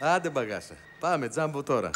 Άντε μπαγάσα. Πάμε τζάμπο τώρα.